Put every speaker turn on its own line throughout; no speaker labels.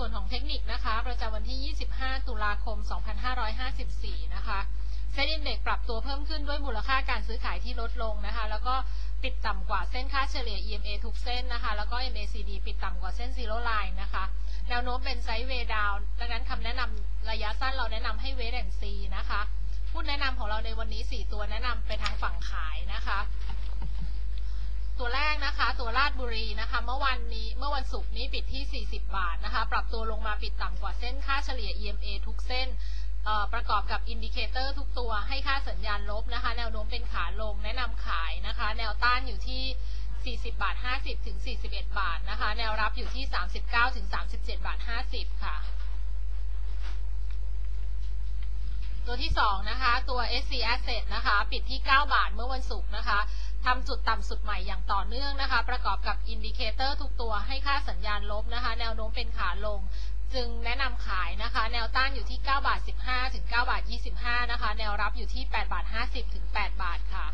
ส่วนของเทคนิคนะคะ ประจำวันที่ 25 ตุลาคม 2554 นะคะ SET Index ปรับตัวเพิ่มขึ้นด้วยมูลค่าการซื้อขายที่ลดลงนะคะ แล้วก็ปิดต่ำกว่าเส้นค่าเฉลี่ย EMA ทุกเส้นนะคะ แล้วก็ MACD ปิดต่ำกว่าเส้น Zero Line นะคะ แนวโน้มเป็น sideway down ดังนั้นคำแนะนำระยะสั้นเราแนะนำให้ wait and see นะคะหุ้นแนะนำของเราในวันนี้ 4 ตัวแนะนำไปทางฝั่งขายนะคะ นะคะ ตัวราชบุรีนะคะ เมื่อวันนี้เมื่อวันศุกร์นี้ปิดที่ 40 บาทนะคะ ปรับตัวลงมาปิดต่ำกว่าเส้นค่าเฉลี่ย EMA ทุกเส้นประกอบกับ indicator ทุกตัวให้ค่าสัญญาณลบนะคะ แนวโน้มเป็นขาลงแนะนำขายนะคะ แนวต้านอยู่ที่ 40 บาท 50 ถึง 41 บาทนะคะ แนวรับอยู่ที่ 39 ถึง 37 บาท 50 ค่ะ ตัวที่ 2 นะคะ ตัว SC Asset นะคะ ปิดที่ 9 บาทเมื่อวันศุกร์นะคะ ทำจุดต่ำสุดใหม่อย่างต่อเนื่องนะคะ ประกอบกับ indicator ทุกตัวให้ค่าสัญญาณลบนะคะ แนวโน้มเป็นขาลง จึงแนะนำขายนะคะ แนวต้านอยู่ที่ 9 บาท 15 ถึง 9 บาท 25 นะคะ แนวรับอยู่ที่ 8 บาท 50 ถึง 8 บาทค่ะ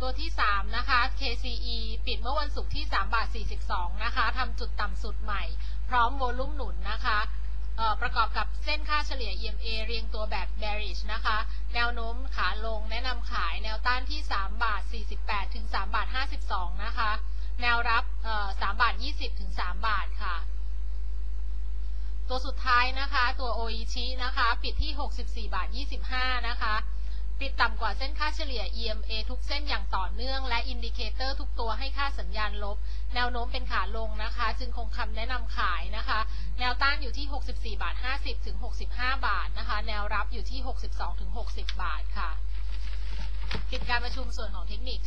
ตัวที่ 3 นะคะ KCE ปิดเมื่อวันศุกร์ที่ 3 บาท 42 นะคะทำจุดต่ำสุดใหม่ พร้อม volume หนุนนะคะประกอบกับเส้นค่าเฉลี่ย EMA เรียงตัวแบบ bearish นะคะ แนวโน้มขาลงแนะนำขายแนวต้านที่ 3 บาท 48 ถึง 3 บาท 52 นะคะ แนวรับ3บาท 20 ถึง 3 บาทค่ะ ตัวสุดท้ายนะคะ ตัว OISHI นะคะ ปิดที่ 64 บาท 25 นะคะ ปิดต่ำกว่าเส้นค่าเฉลี่ย EMA ทุกเส้นอย่างต่อเนื่อง และ indicator ทุกตัวให้ค่าสัญญาณลบ แนวโน้มเป็นขาลงนะคะ จึงคงคำแนะนำขายนะคะ แนวต้านอยู่ที่ 64 บาท 50 ถึง 65 บาทนะคะ รับอยู่ที่ 62ถึง60 บาทค่ะ ปิดการประชุมส่วนของเทคนิค